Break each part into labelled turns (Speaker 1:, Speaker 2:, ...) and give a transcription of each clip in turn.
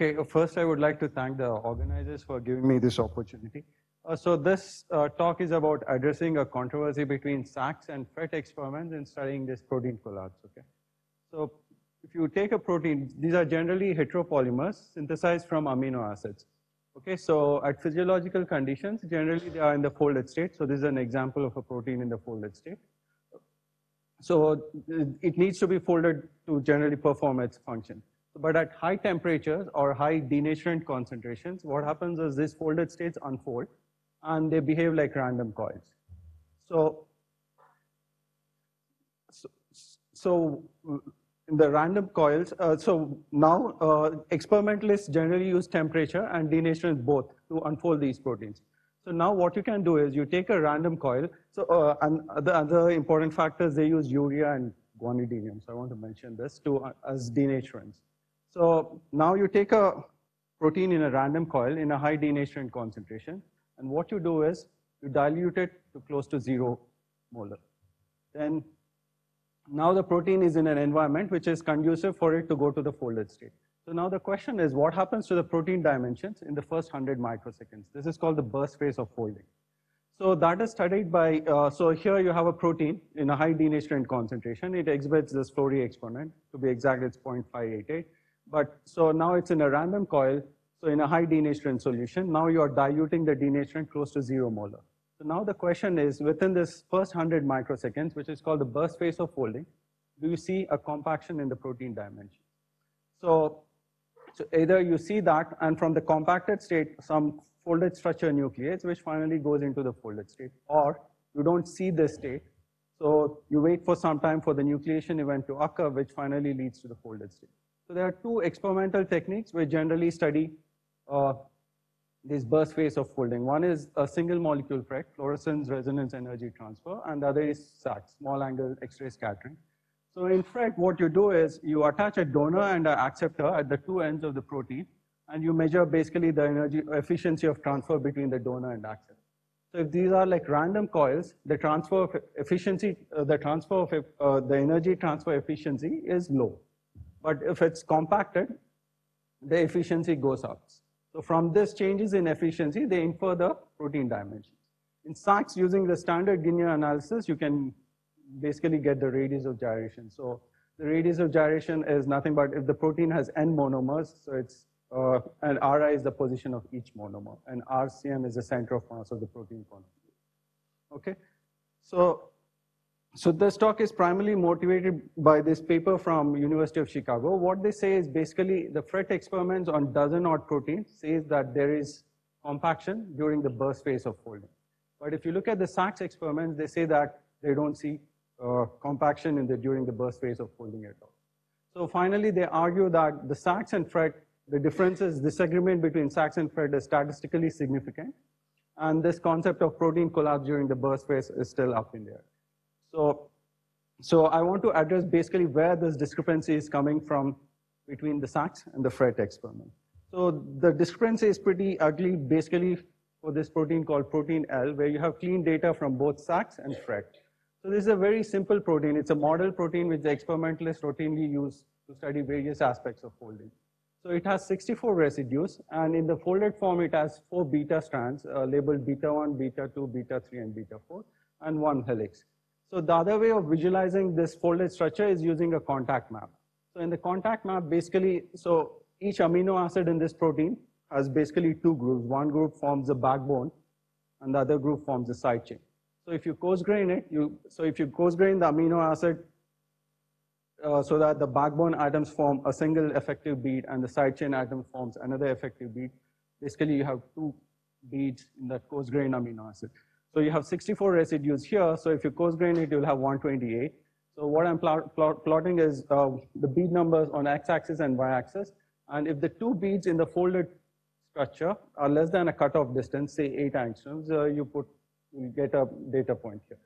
Speaker 1: Okay, uh, first I would like to thank the organizers for giving me this opportunity. Uh, so this uh, talk is about addressing a controversy between SAXS and FRET experiments in studying this protein collapse, okay? So if you take a protein, these are generally heteropolymers synthesized from amino acids. Okay, so at physiological conditions, generally they are in the folded state. So this is an example of a protein in the folded state. So it needs to be folded to generally perform its function. But at high temperatures or high denaturant concentrations, what happens is these folded states unfold and they behave like random coils. So, so, so in the random coils, uh, so now uh, experimentalists generally use temperature and denaturant both to unfold these proteins. So now what you can do is you take a random coil, so uh, and the other important factors, they use urea and guanidinium, so I want to mention this to, uh, as denaturants. So now you take a protein in a random coil in a high denaturant concentration, and what you do is you dilute it to close to zero molar. Then now the protein is in an environment which is conducive for it to go to the folded state. So now the question is what happens to the protein dimensions in the first 100 microseconds? This is called the burst phase of folding. So that is studied by, uh, so here you have a protein in a high denaturant concentration. It exhibits this Flory exponent. To be exact, it's 0.588. But so now it's in a random coil. So in a high denaturant solution, now you are diluting the denaturant close to zero molar. So now the question is, within this first 100 microseconds, which is called the burst phase of folding, do you see a compaction in the protein dimension? So, so either you see that, and from the compacted state, some folded structure nucleates, which finally goes into the folded state, or you don't see this state, so you wait for some time for the nucleation event to occur, which finally leads to the folded state. So there are two experimental techniques which generally study uh, this burst phase of folding. One is a single molecule FRET, fluorescence resonance energy transfer, and the other is SAXS, small angle X-ray scattering. So in FRET, what you do is you attach a donor and an acceptor at the two ends of the protein, and you measure basically the energy efficiency of transfer between the donor and acceptor. So if these are like random coils, the transfer efficiency, uh, the transfer of uh, the energy transfer efficiency is low. But if it's compacted, the efficiency goes up. So from this changes in efficiency, they infer the protein dimensions. In SAXS, using the standard Guinier analysis, you can basically get the radius of gyration. So the radius of gyration is nothing but if the protein has n monomers, so it's, uh, and Ri is the position of each monomer, and RCM is the center of mass of the protein. Okay, so so this talk is primarily motivated by this paper from University of Chicago. What they say is basically the FRET experiments on dozen odd proteins says that there is compaction during the burst phase of folding. But if you look at the SAXS experiments, they say that they don't see uh, compaction in the, during the burst phase of folding at all. So finally, they argue that the SAXS and FRET, the differences, disagreement between SAXS and FRET is statistically significant. And this concept of protein collapse during the burst phase is still up in the air. So, so I want to address basically where this discrepancy is coming from between the SAXS and the FRET experiment. So the discrepancy is pretty ugly basically for this protein called protein L, where you have clean data from both SAXS and FRET. So this is a very simple protein. It's a model protein which the experimentalists routinely use to study various aspects of folding. So it has 64 residues, and in the folded form, it has four beta strands uh, labeled beta 1, beta 2, beta 3, and beta 4, and one helix. So the other way of visualizing this folded structure is using a contact map. So in the contact map, basically, so each amino acid in this protein has basically two groups. One group forms the backbone, and the other group forms the side chain. So if you coarse-grain it, you, so if you coarse-grain the amino acid uh, so that the backbone atoms form a single effective bead and the side chain atom forms another effective bead, basically you have two beads in that coarse grain amino acid. So you have 64 residues here. So if you coarse-grain it, you'll have 128. So what I'm plot, plot, plotting is uh, the bead numbers on x-axis and y-axis. And if the two beads in the folded structure are less than a cutoff distance, say 8 angstroms, uh, you put you get a data point here.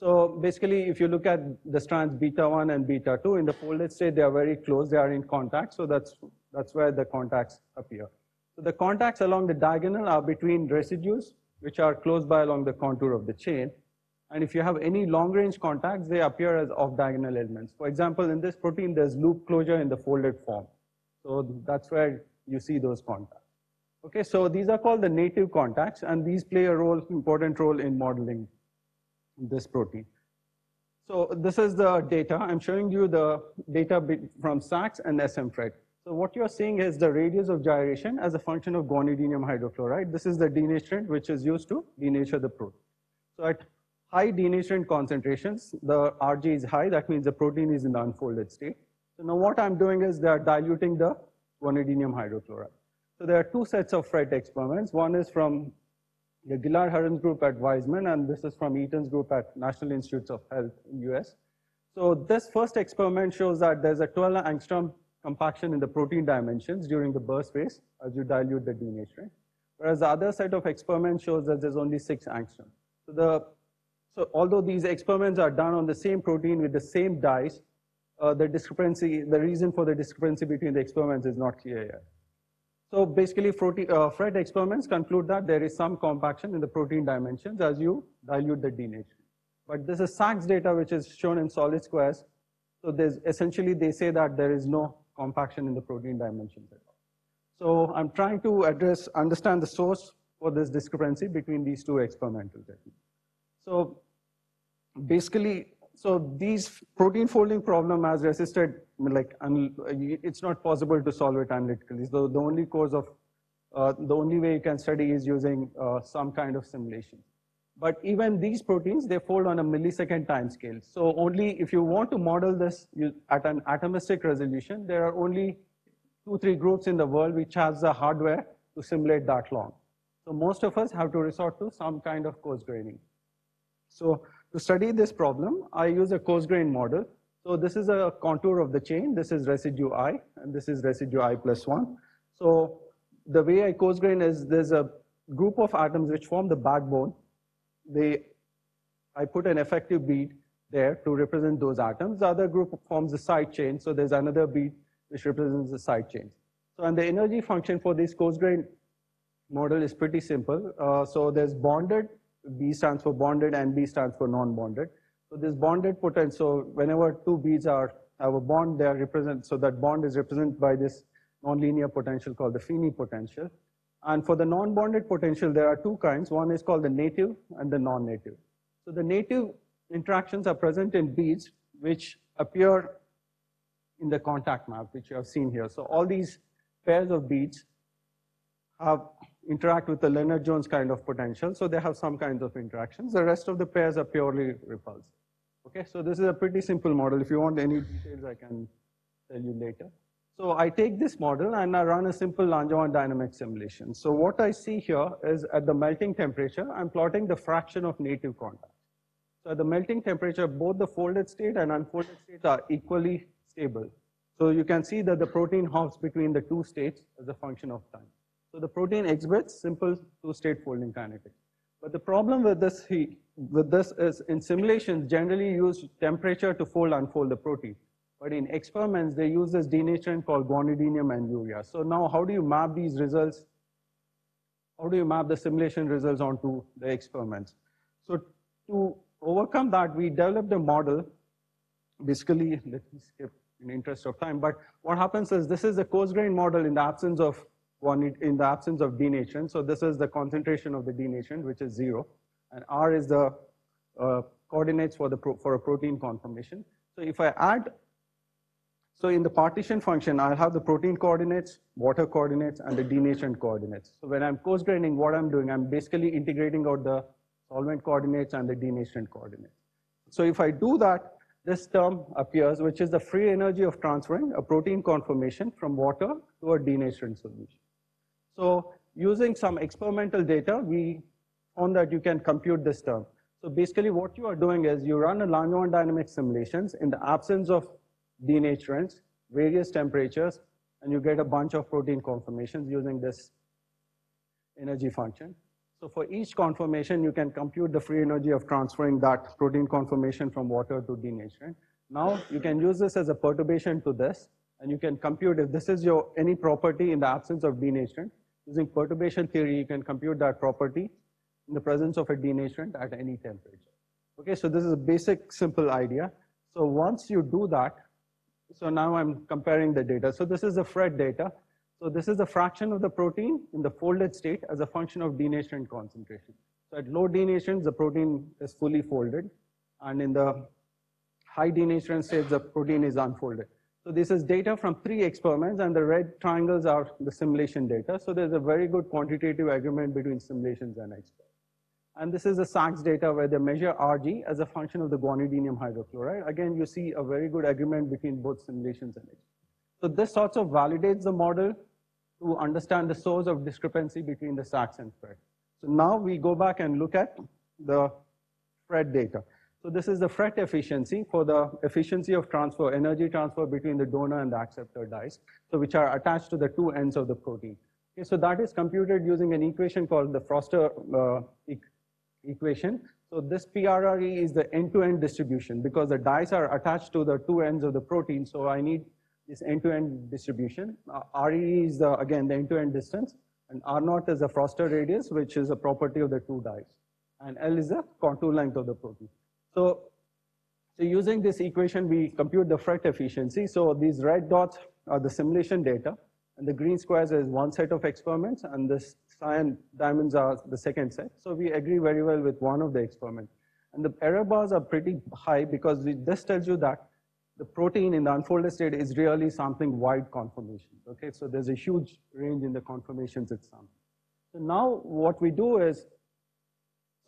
Speaker 1: So basically, if you look at the strands beta 1 and beta 2, in the folded state, they are very close. They are in contact. So that's, that's where the contacts appear. So the contacts along the diagonal are between residues which are close by along the contour of the chain. And if you have any long-range contacts, they appear as off-diagonal elements. For example, in this protein, there's loop closure in the folded form. So that's where you see those contacts. Okay, so these are called the native contacts, and these play a role, important role in modeling this protein. So this is the data. I'm showing you the data from SAXS and SMFRET. So what you're seeing is the radius of gyration as a function of guanidinium hydrochloride. This is the denaturant which is used to denature the protein. So at high denaturant concentrations, the RG is high, that means the protein is in the unfolded state. So now what I'm doing is they are diluting the guanidinium hydrochloride. So there are two sets of FRET experiments. One is from the Gilad Haran's group at Weizmann, and this is from Eaton's group at National Institutes of Health in US. So this first experiment shows that there's a 12 angstrom compaction in the protein dimensions during the burst phase as you dilute the denaturant. Whereas the other set of experiments shows that there's only six angstrom. So the so although these experiments are done on the same protein with the same dyes, uh, the discrepancy, the reason for the discrepancy between the experiments is not clear yet. So basically, uh, FRET experiments conclude that there is some compaction in the protein dimensions as you dilute the denaturing. But this is SAXS data, which is shown in solid squares. So there's essentially, they say that there is no compaction in the protein dimensions. So I'm trying to address, understand the source for this discrepancy between these two experimental techniques. So basically, so these protein folding problem has resisted, like, it's not possible to solve it analytically. So the only course of, uh, the only way you can study is using uh, some kind of simulation. But even these proteins, they fold on a millisecond time scale. So only if you want to model this at an atomistic resolution, there are only two, three groups in the world which has the hardware to simulate that long. So most of us have to resort to some kind of coarse graining. So to study this problem, I use a coarse grain model. So this is a contour of the chain. This is residue i, and this is residue i plus 1. So the way I coarse grain is there's a group of atoms which form the backbone. They, I put an effective bead there to represent those atoms. The other group forms the side chain. So there's another bead which represents the side chains. So and the energy function for this coarse grain model is pretty simple. Uh, so there's bonded B stands for bonded and B stands for non-bonded. So this bonded potential, so whenever two beads are have a bond, they are represented, so that bond is represented by this nonlinear potential called the FENE potential. And for the non-bonded potential, there are two kinds. One is called the native and the non-native. So the native interactions are present in beads which appear in the contact map, which you have seen here. So all these pairs of beads have interact with the Lennard-Jones kind of potential, so they have some kinds of interactions. The rest of the pairs are purely repulsive. Okay, so this is a pretty simple model. If you want any details, I can tell you later. So I take this model and I run a simple Langevin dynamic simulation. So what I see here is at the melting temperature, I'm plotting the fraction of native contact. So at the melting temperature, both the folded state and unfolded state are equally stable. So you can see that the protein hops between the two states as a function of time. So the protein exhibits simple two-state folding kinetics. But the problem with this, with this is in simulations, generally use temperature to fold unfold the protein. But in experiments, they use this denaturant called guanidinium and urea. So now how do you map these results? How do you map the simulation results onto the experiments? So to overcome that, we developed a model. Basically, let me skip in interest of time, but what happens is this is a coarse grain model in the absence of in the absence of denaturant. So this is the concentration of the denaturant, which is zero. And R is the uh, coordinates for, the for a protein conformation. So if I add, so in the partition function, I'll have the protein coordinates, water coordinates, and the denaturant coordinates. So when I'm coarse graining, what I'm doing, I'm basically integrating out the solvent coordinates and the denaturant coordinates. So if I do that, this term appears, which is the free energy of transferring a protein conformation from water to a denaturant solution. So using some experimental data, we found that you can compute this term. So basically what you are doing is you run a Langevin dynamic simulations in the absence of denaturants, various temperatures, and you get a bunch of protein conformations using this energy function. So for each conformation, you can compute the free energy of transferring that protein conformation from water to denaturant. Now you can use this as a perturbation to this, and you can compute if this is your any property in the absence of denaturant, Using perturbation theory, you can compute that property in the presence of a denaturant at any temperature. Okay, so this is a basic, simple idea. So once you do that, so now I'm comparing the data. So this is the FRET data. So this is the fraction of the protein in the folded state as a function of denaturant concentration. So at low denaturants, the protein is fully folded, and in the high denaturant states, the protein is unfolded. So this is data from three experiments, and the red triangles are the simulation data. So there's a very good quantitative agreement between simulations and experiments. And this is the SAXS data where they measure RG as a function of the guanidinium hydrochloride. Again, you see a very good agreement between both simulations and it. So this of validates the model to understand the source of discrepancy between the SAXS and FRET. So now we go back and look at the FRET data. So this is the FRET efficiency for the efficiency of transfer, energy transfer between the donor and the acceptor dyes, so which are attached to the two ends of the protein. Okay, so that is computed using an equation called the Förster uh, equation. So this PRRE is the end-to-end -end distribution because the dyes are attached to the two ends of the protein. So I need this end-to-end -end distribution. Uh, RE is the, again, the end-to-end -end distance. And R naught is the Förster radius, which is a property of the two dyes. And L is the contour length of the protein. So, so using this equation, we compute the FRET efficiency. So these red dots are the simulation data, and the green squares is one set of experiments, and the cyan diamonds are the second set. So we agree very well with one of the experiments. And the error bars are pretty high because we, this tells you that the protein in the unfolded state is really sampling wide conformations, okay? So there's a huge range in the conformations it's sampling. So now what we do is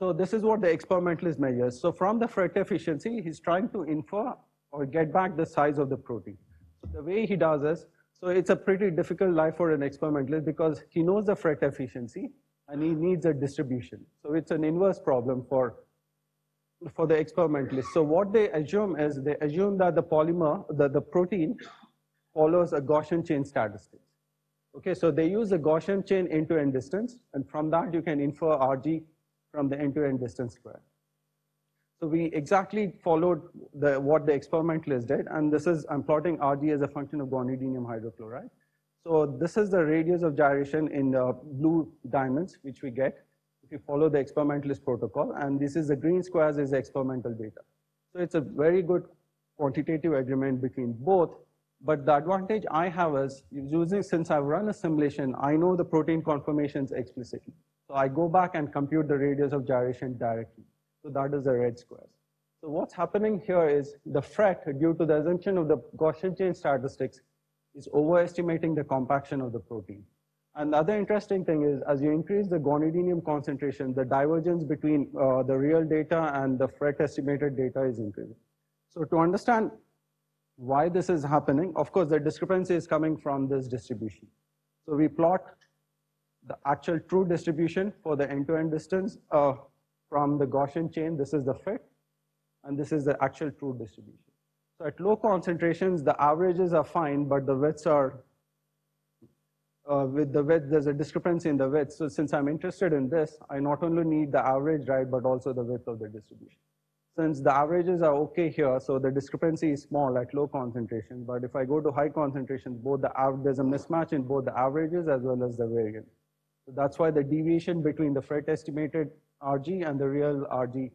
Speaker 1: so this is what the experimentalist measures. So from the FRET efficiency, he's trying to infer or get back the size of the protein. So the way he does is, so it's a pretty difficult life for an experimentalist because he knows the FRET efficiency and he needs a distribution. So it's an inverse problem for, for the experimentalist. So what they assume is they assume that the polymer, that the protein follows a Gaussian chain statistics. Okay, so they use the Gaussian chain end-to-end distance, and from that you can infer RG from the end-to-end -end distance square. So we exactly followed the, what the experimentalist did, and this is, I'm plotting RG as a function of guanidinium hydrochloride. So this is the radius of gyration in the blue diamonds, which we get if you follow the experimentalist protocol, and this is the green squares is the experimental data. So it's a very good quantitative agreement between both, but the advantage I have is using, since I've run a simulation, I know the protein conformations explicitly. So I go back and compute the radius of gyration directly. So that is the red squares. So what's happening here is the FRET, due to the assumption of the Gaussian chain statistics, is overestimating the compaction of the protein. And the other interesting thing is, as you increase the guanidinium concentration, the divergence between uh, the real data and the FRET estimated data is increasing. So to understand why this is happening, of course, the discrepancy is coming from this distribution. So we plot the actual true distribution for the end-to-end -end distance uh, from the Gaussian chain. This is the fit, and this is the actual true distribution. So at low concentrations, the averages are fine, but the widths are, uh, with the width, there's a discrepancy in the width. So since I'm interested in this, I not only need the average, right, but also the width of the distribution. Since the averages are okay here, so the discrepancy is small at low concentration, but if I go to high concentrations, both the there's a mismatch in both the averages as well as the variance. So that's why the deviation between the FRET estimated RG and the real RG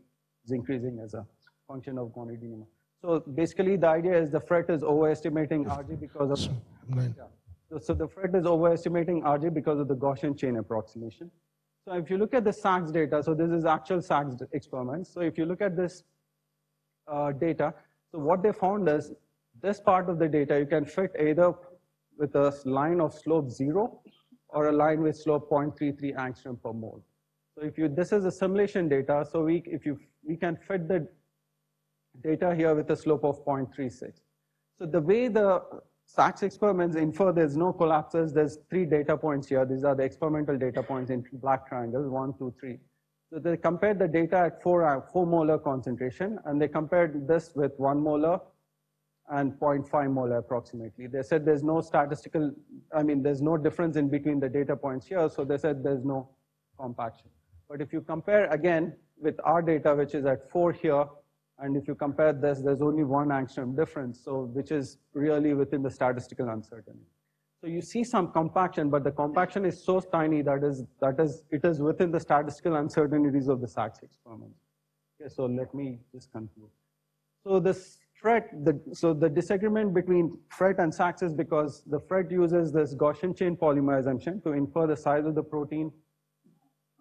Speaker 1: is increasing as a function of guanidinium. So basically the idea is the FRET is overestimating RG because of, yeah. so, so the FRET is overestimating RG because of the Gaussian chain approximation. So if you look at the SAXS data, so this is actual SAXS experiments. So if you look at this uh, data, so what they found is this part of the data you can fit either with a line of slope zero or a line with slope 0.33 angstrom per mole. So if you, this is a simulation data, so we, if you, we can fit the data here with a slope of 0.36. So the way the SAXS experiments infer there's no collapses, there's three data points here. These are the experimental data points in black triangles, one, two, three. So they compared the data at four, uh, four molar concentration, and they compared this with one molar, and 0.5 molar approximately. They said there's no statistical, I mean, there's no difference in between the data points here, so they said there's no compaction. But if you compare again with our data, which is at four here, and if you compare this, there's only one angstrom difference, so which is really within the statistical uncertainty. So you see some compaction, but the compaction is so tiny that is, that is, it is within the statistical uncertainties of the SAXS experiment. Okay, so let me just conclude. So this FRET, the, so the disagreement between FRET and SAXS is because the FRET uses this Gaussian chain polymer assumption to infer the size of the protein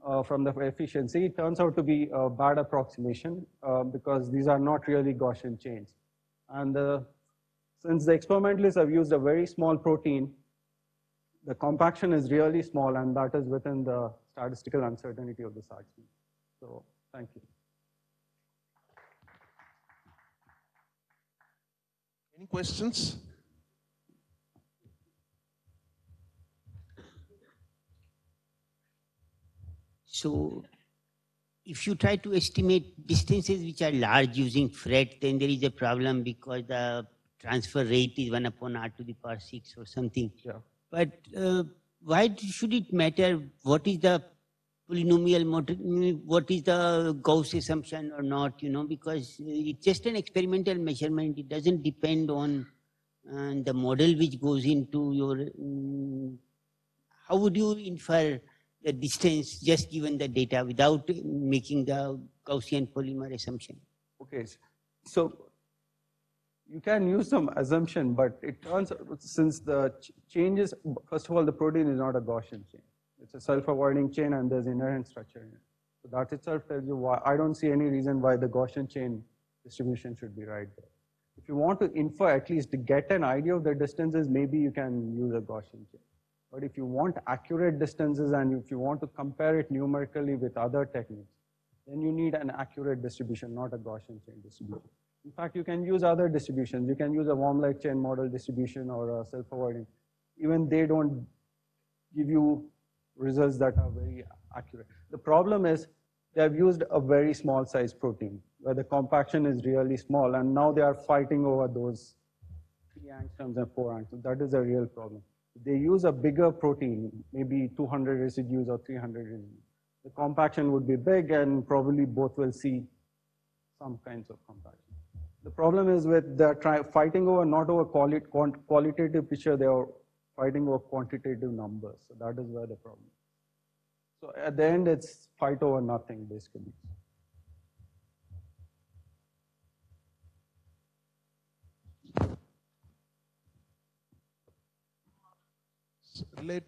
Speaker 1: uh, from the efficiency. It turns out to be a bad approximation uh, because these are not really Gaussian chains. And uh, since the experimentalists have used a very small protein, the compaction is really small and that is within the statistical uncertainty of the SAXS. So thank you.
Speaker 2: Any questions?
Speaker 3: So if you try to estimate distances which are large using FRET, then there is a problem because the transfer rate is 1 upon r to the power 6 or something.
Speaker 1: Yeah.
Speaker 3: But uh, why should it matter what is the polynomial model, what is the Gauss assumption or not, you know, because it's just an experimental measurement. It doesn't depend on uh, the model which goes into your, mm, how would you infer the distance just given the data without making the Gaussian polymer assumption?
Speaker 1: Okay, so you can use some assumption, but it turns out since the ch- changes, first of all, the protein is not a Gaussian chain. It's a self-avoiding chain and there's inherent structure in it. So that itself tells you why, I don't see any reason why the Gaussian chain distribution should be right there. If you want to infer, at least to get an idea of the distances, maybe you can use a Gaussian chain. But if you want accurate distances and if you want to compare it numerically with other techniques, then you need an accurate distribution, not a Gaussian chain distribution. In fact, you can use other distributions. You can use a worm-like chain model distribution or a self-avoiding. Even they don't give you results that are very accurate. The problem is they have used a very small size protein where the compaction is really small and now they are fighting over those three angstroms and four angstroms. That is a real problem. They use a bigger protein, maybe 200 residues or 300 residues. The compaction would be big and probably both will see some kinds of compaction. The problem is with the fighting over not over quali qualitative picture, they are fighting over quantitative numbers. So that is where the problem. is. So at the end, it's fight over nothing basically.
Speaker 2: relate